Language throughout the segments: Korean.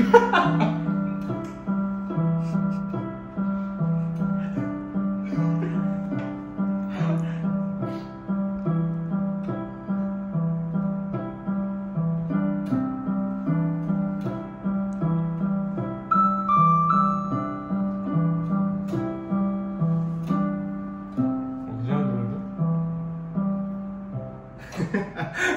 Ha ha ha!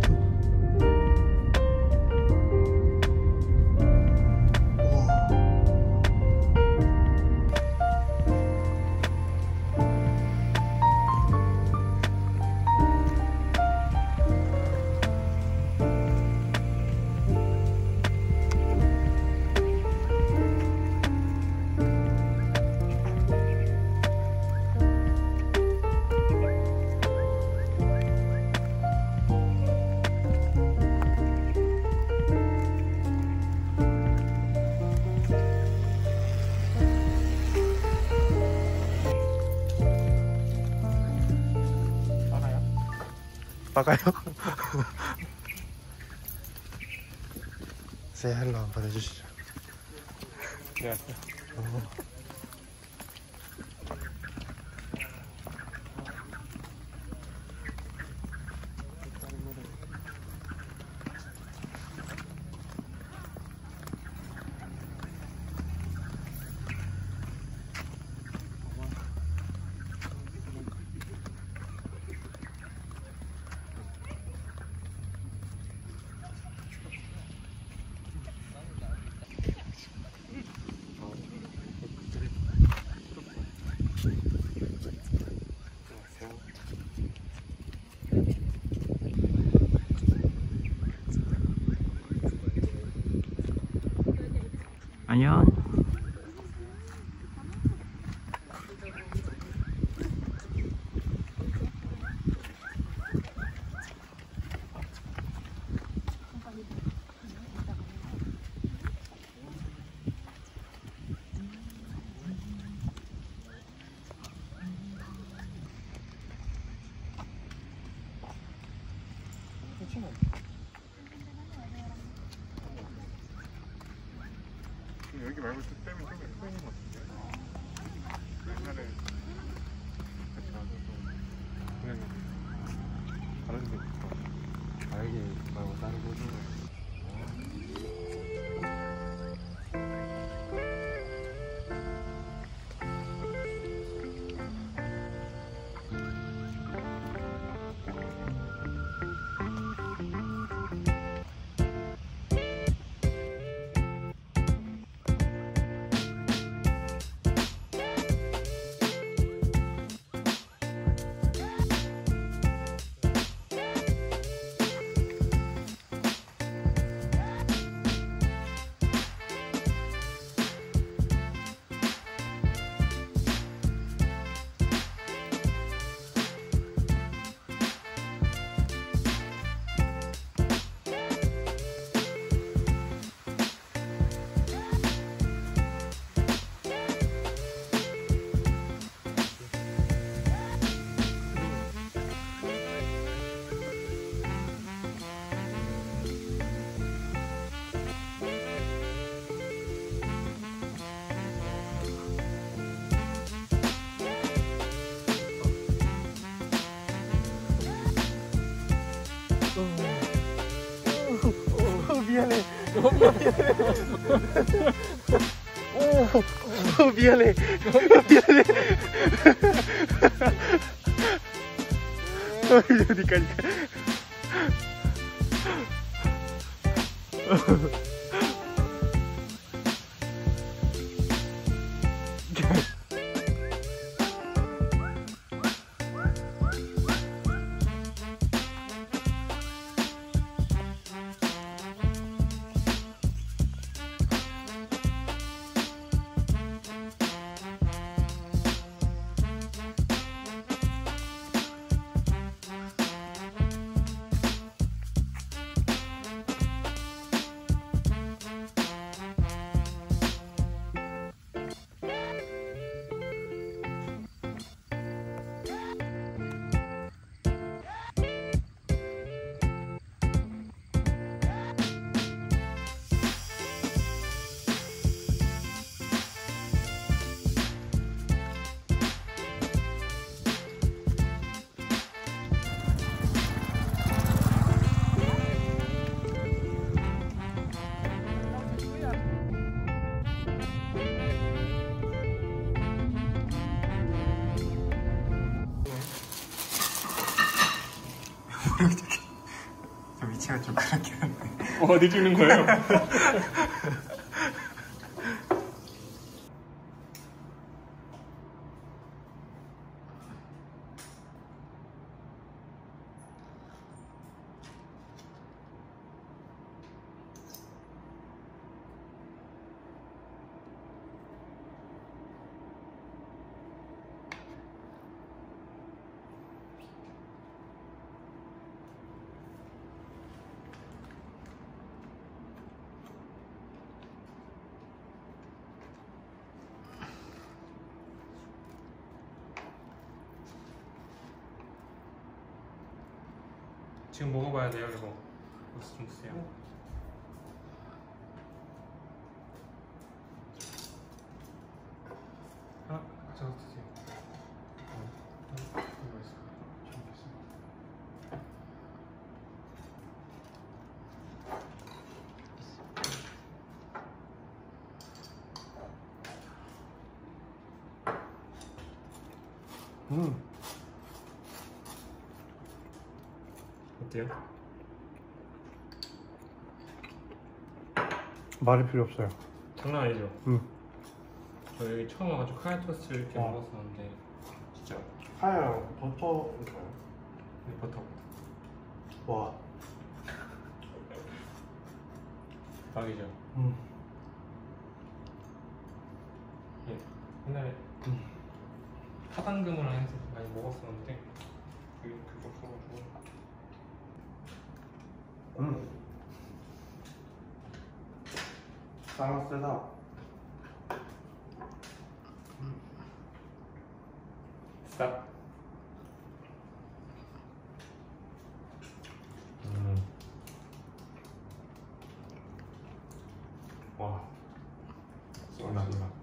と 빠가요? 세 헬로 한번 해주시죠. 네 안녕. on. 여기 말고 또 댐이 좀 있는 것 같은데? 옛날에 같이 또 그냥 다른 데 있어 알게 말고 다른 곳으 로 미안해. 오, 오 미안해. 미안해. 이 어디 찍는 거예요? 지금 먹어봐야 돼요 이거. 로스 좀 주세요. 하나 저거 드세요. 음. 어때요? 말이 필요 없어요. 장난 아니죠? 음. 저 여기 처음 와가지고 카야 토스트 이렇게 어. 먹었었는데 진짜 하얀 버터일까요? 네, 버터 와. 딱이죠 음. 예, 옛날에 타당금을 해서 많이 먹었었는데 그게 그거 없어가지고 음. 쌍화 세다. 싹 음. 와. 시원하구나.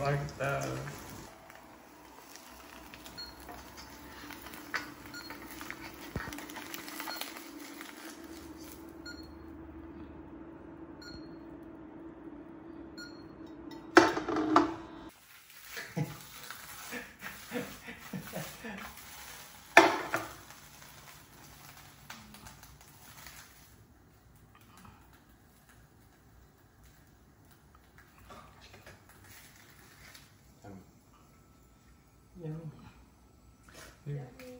맛있 Yeah.